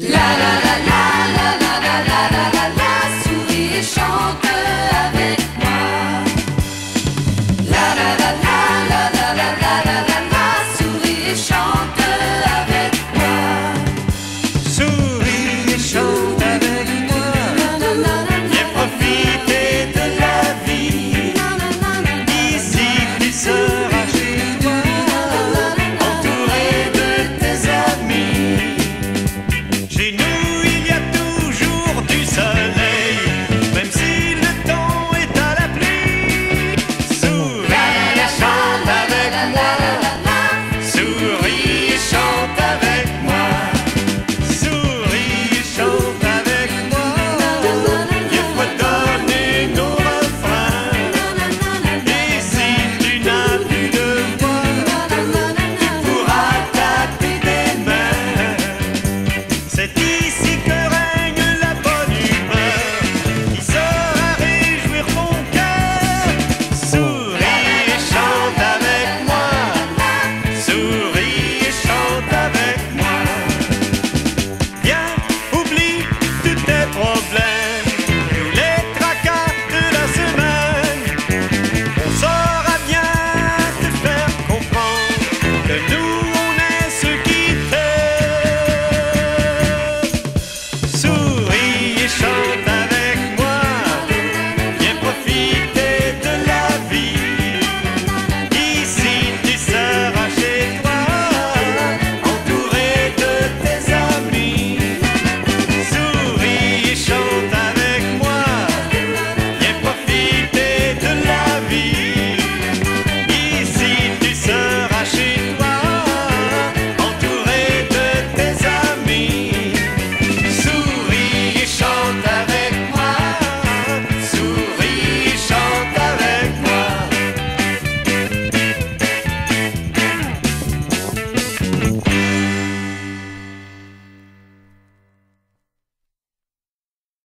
La la la la la la la la la la la souris chante. She knew